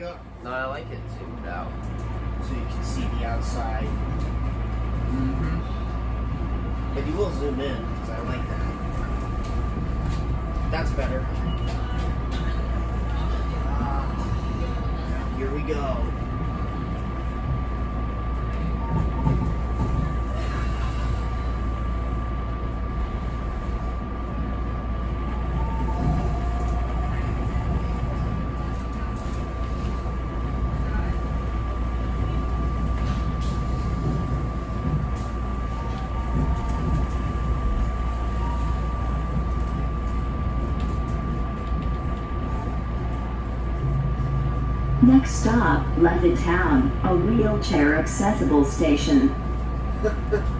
go. No, I like it zoomed out. So you can see the outside. Mm-hmm. But you will zoom in, because I like that. That's better. Ah, here we go. Next Levittown, a wheelchair accessible station.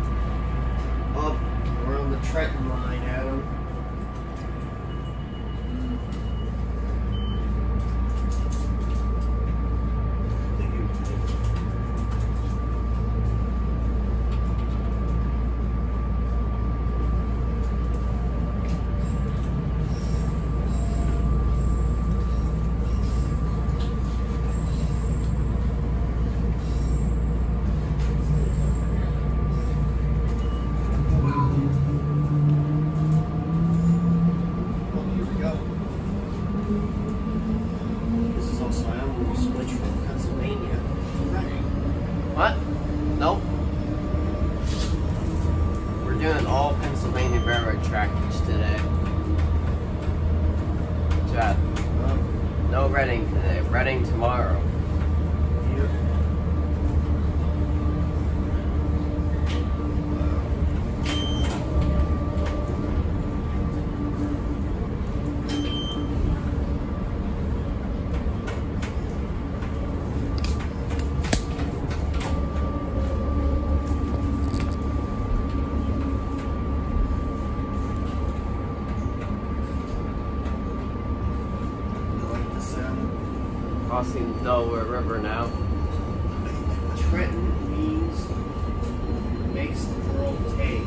Crossing the Delaware River now. Trenton means makes the world take.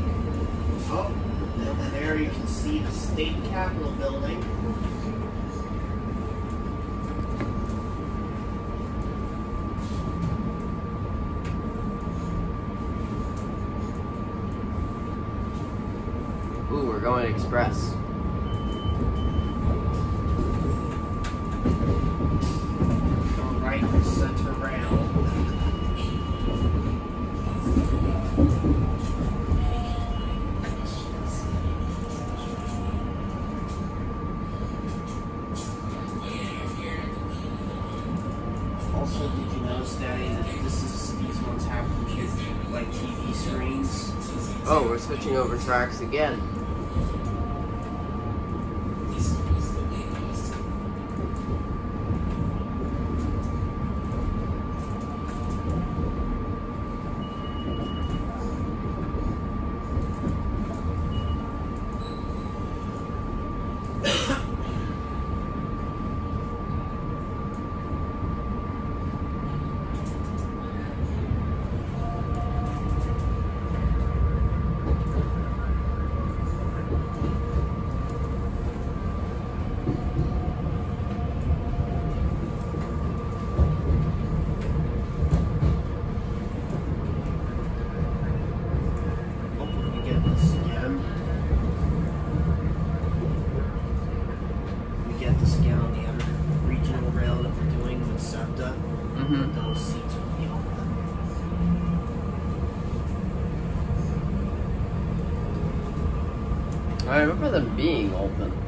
Oh, over there you can see the state capitol building. Ooh, we're going express. Going right center rail. Also, did you notice, Daddy, that this is these ones have like TV screens? Oh, we're switching over tracks again. This again on the other regional rail that we're doing with SEPTA. Mm-hmm. Those seats will be open. I remember them being open.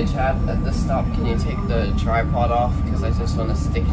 Hey at the stop, can you take the tripod off? Because I just want to stick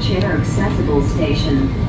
wheelchair accessible station.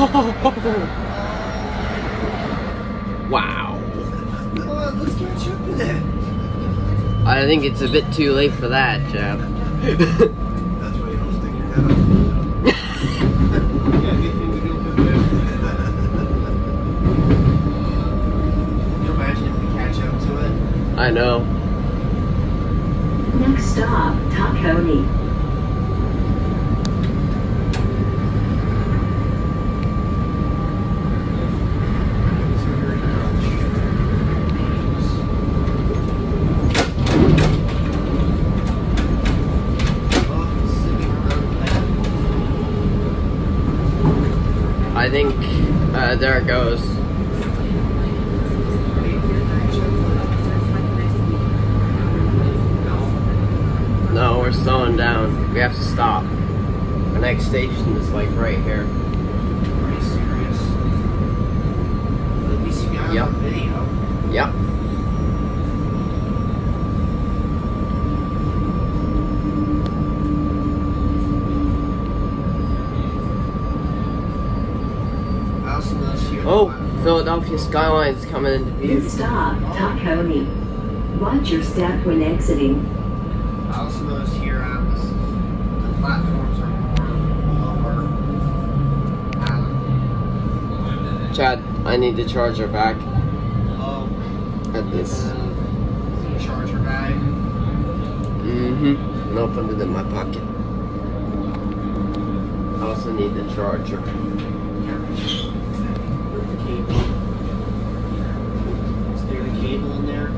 Wow. Oh, let's catch up. I think it's a bit too late for that, Jeff. That's why you don't stick your head up. yeah, good thing we don't have that. Can you imagine if we catch up to it? I know. Next stop, Tacony. I think uh, there it goes. No, we're slowing down. We have to stop. The next station is like right here. Are you serious? At least you got it Yep. on video. Yep. I also noticed you. Oh, Philadelphia skyline's coming into view. Stop, Tacony. Watch your step when exiting. I also noticed here on this, the platforms are more lower. Um, Chad, I need the charger back oh, at this. charger bag. Mm-hmm. Nope, put it in my pocket. I also need the charger. Where's the cable? Is there a cable in there?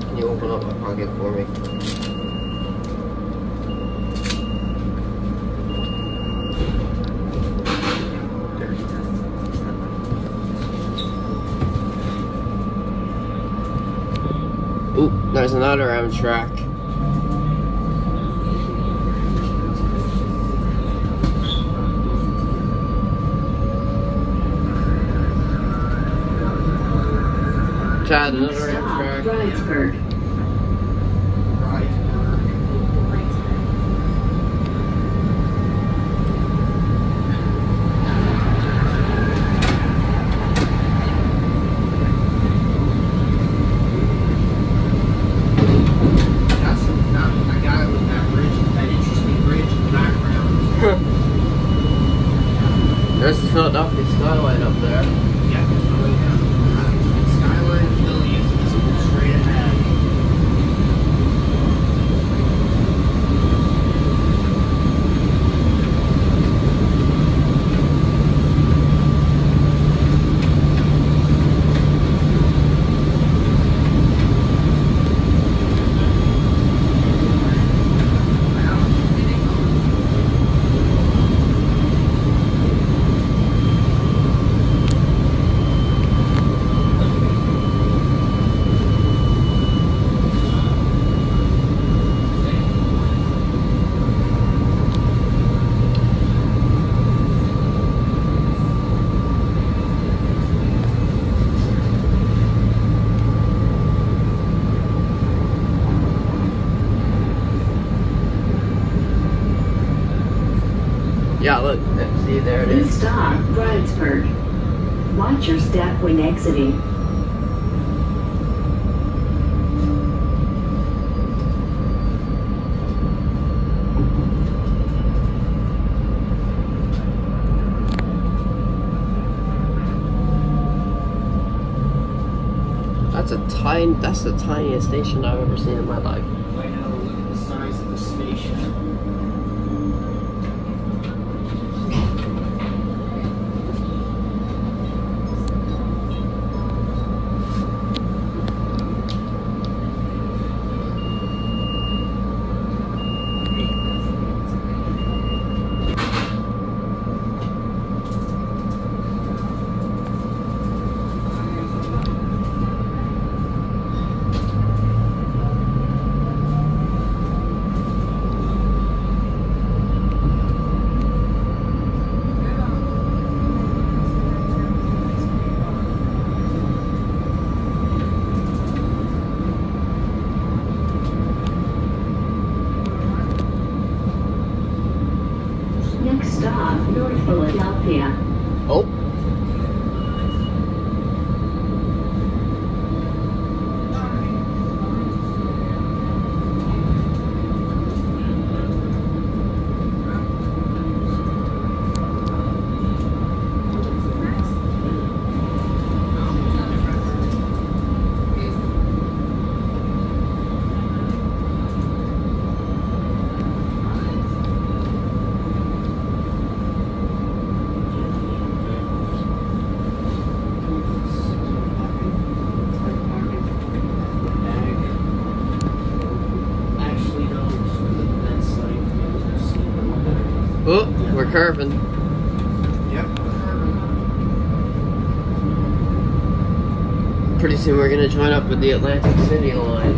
Can you open up my pocket for me? There you go. Ooh, there's another Amtrak. Chad, another Amtrak. Yeah, look. See, there it is. stop, Bridesburg. Watch your step when exiting. That's a tiny. That's the tiniest station I've ever seen in my life. Right now, look at the size of the station. Next stop, North Philadelphia. Oh. Actually, no, it's for the event site. You'll see it over Oh, we're curving. there. Yep. We're gonna join up with the Atlantic City line.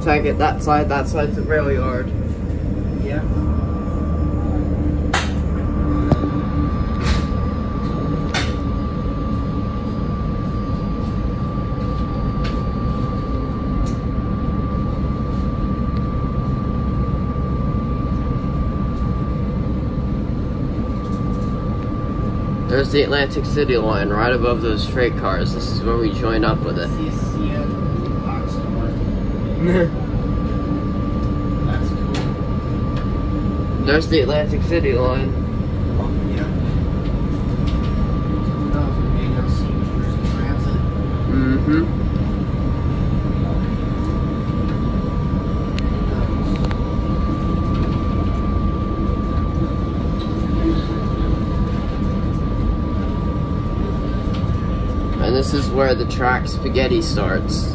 Take it that side. That side's the rail yard. Yeah. There's the Atlantic City line right above those freight cars. This is where we join up with it. See, see it, box door. That's cool. There's the Atlantic City line. Oh, yeah. 2008 LC New Jersey Transit. Mm-hmm. And this is where the track spaghetti starts.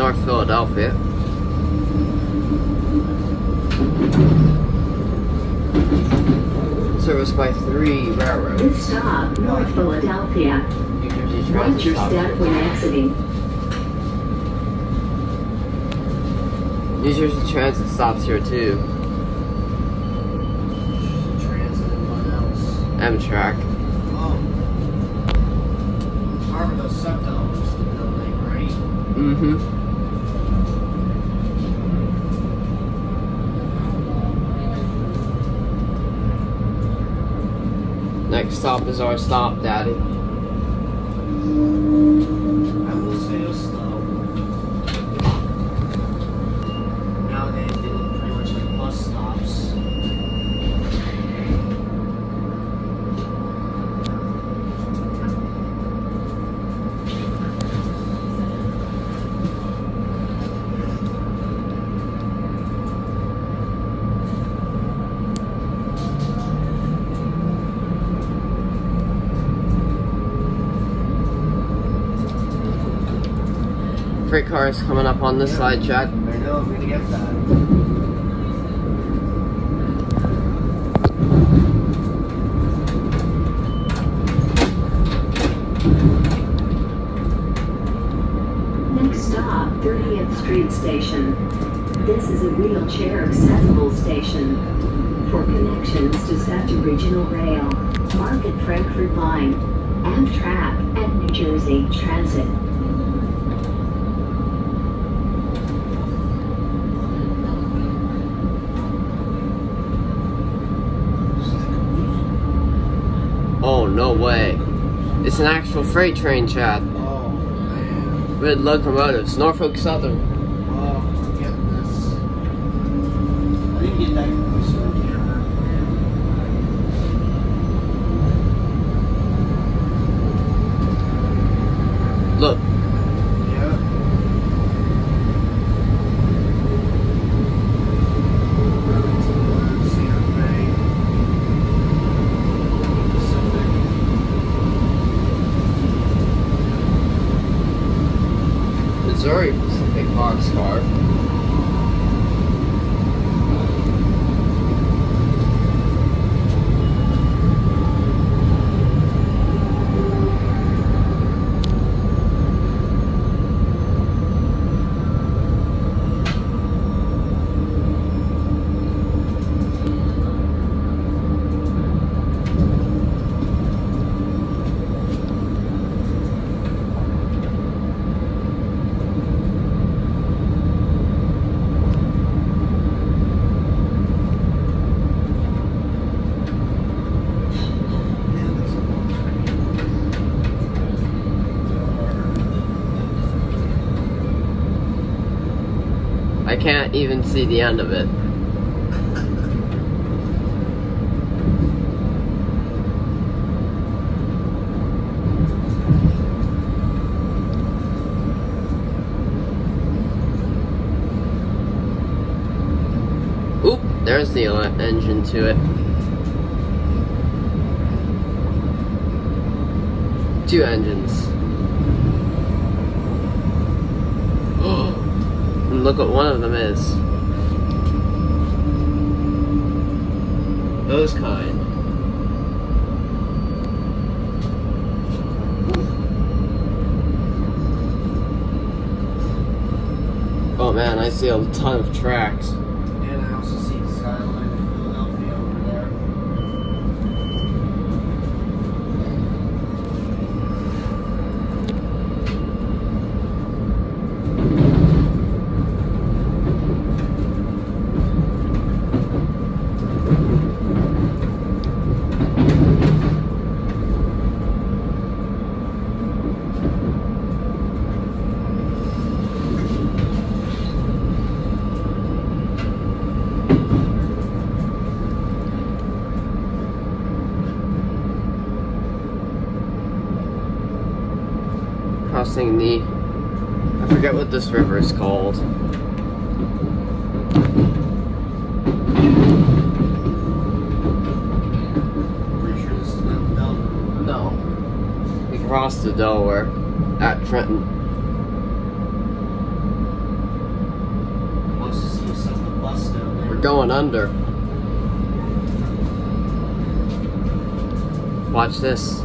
North Philadelphia. Serviced by three railroads. This stop, North Philadelphia. New Jersey Watch your step here. when exiting. New Jersey Transit stops here too. Transit and what else? Amtrak. Oh. Harvard those SEPTA owns the building, right? Mm-hmm. Next stop is our stop, Daddy. I will say it was slow. Nowadays they look pretty much like bus stops. Freight cars coming up on this side, that. Next stop, 30th Street Station. This is a wheelchair accessible station. For connections to such regional rail, Market Frankford Line, Amtrak, and New Jersey Transit. Oh, no way. It's an actual freight train, Chad. Oh man. With locomotives. Norfolk Southern. Oh, forget this. I didn't get that close to here. Look, Yeah. Remington, Santa Fe. Pacific. Missouri Pacific Boxcar. Man, that's a long train. I can't even see the end of it. Oop, there's the engine to it. Two engines. and look what one of them is. Those kind. Oh man, I see a ton of tracks. crossing the, I forget what this river is called. Pretty sure this is not Delaware. No. We crossed the Delaware at Trenton. We're going under. Watch this.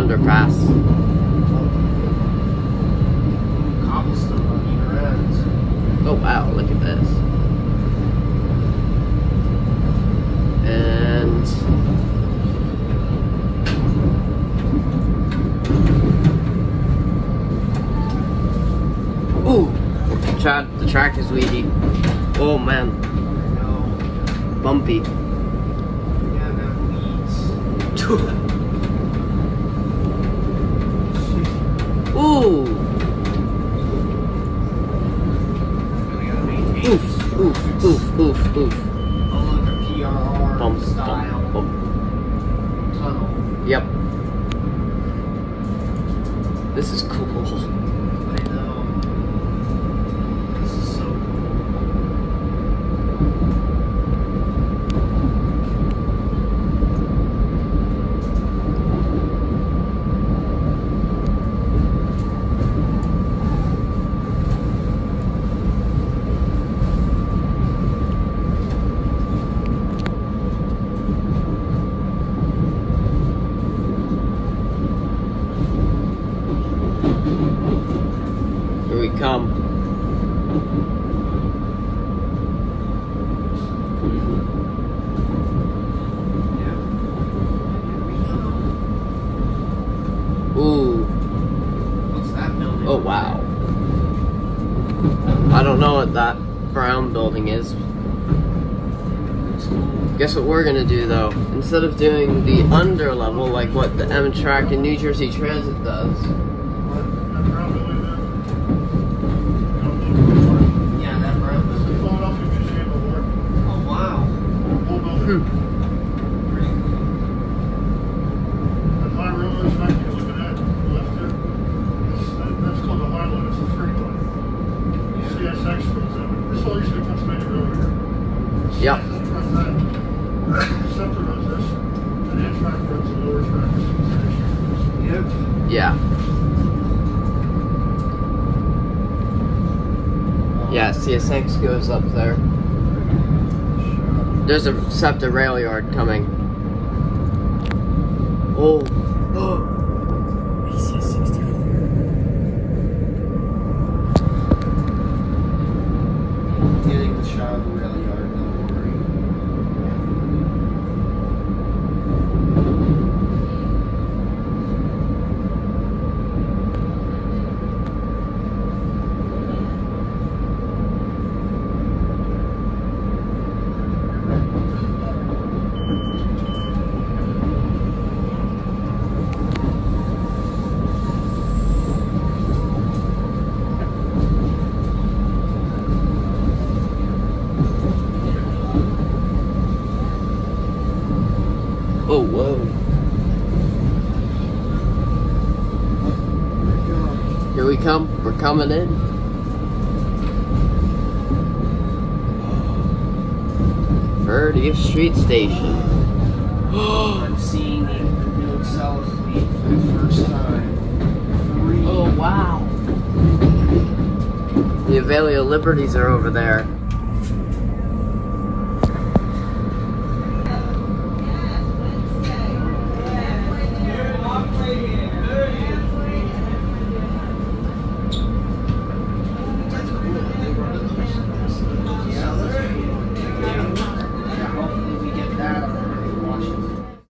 Underpass. Cobblestone on either end. Oh wow, look at this. And Ooh, tra- the track is weedy. Oh man, bumpy. Yeah, that leads. Ooh, Really gotta maintain oof, oof, oof, oof, oof. Oh, look, a PRR Bump, style bump, bump. tunnel. Yep. This is cool. I know. This is so cool. Here we come. Yeah. Here we go. Ooh. What's that building? Oh wow. I don't know what that brown building is. Guess what we're gonna do though? Instead of doing the under level like what the Amtrak and New Jersey Transit does, Yeah, that brown building. Oh wow. hmm, Pretty cool. That's called the Highline, it's a freight line. CSX goes in. This all used to be Pennsylvania Railroad. Yep. CSX runs that. SEPTA runs this, and Amtrak runs the lower track. Yep. yeah. Yeah, CSX goes up there. There's a SEPTA rail yard coming. Oh. Oh. Getting the shot of the rail yard, don't worry. Oh, whoa. Here we come. We're coming in. 30th Street Station. I'm seeing the new Acela fleet for the first time. Three. Oh, wow. The Avelia Liberties are over there.